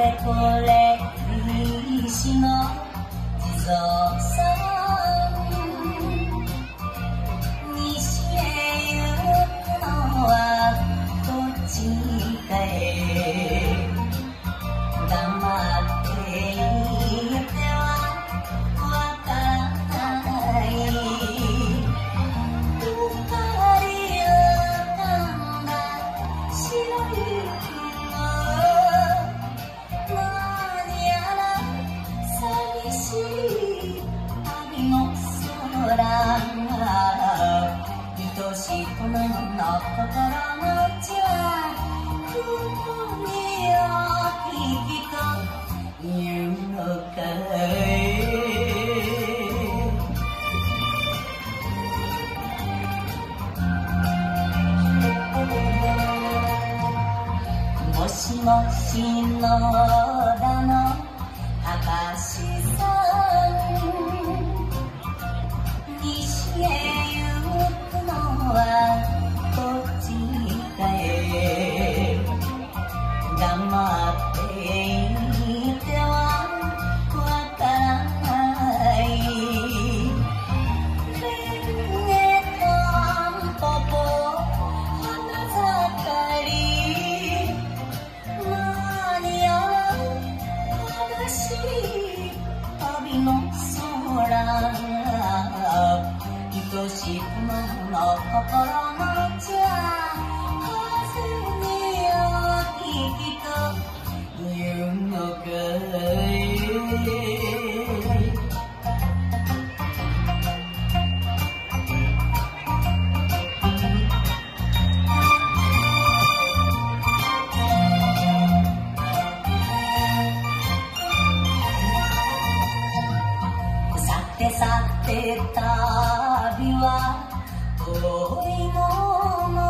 れこれ石の地蔵しい旅の空愛しいこのの心の血は雲にを引きというのかいもしもしのだの 맛있어. しい雲の心のさてさて旅は遠いもの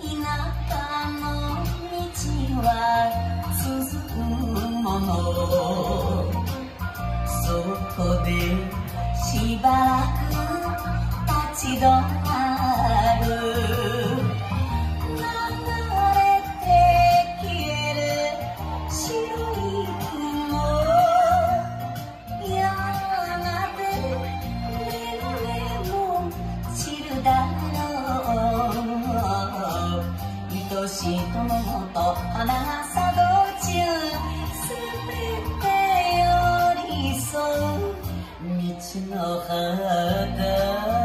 田舎の道は続くもの。そこでしばらく立ち止まる。心好，好的。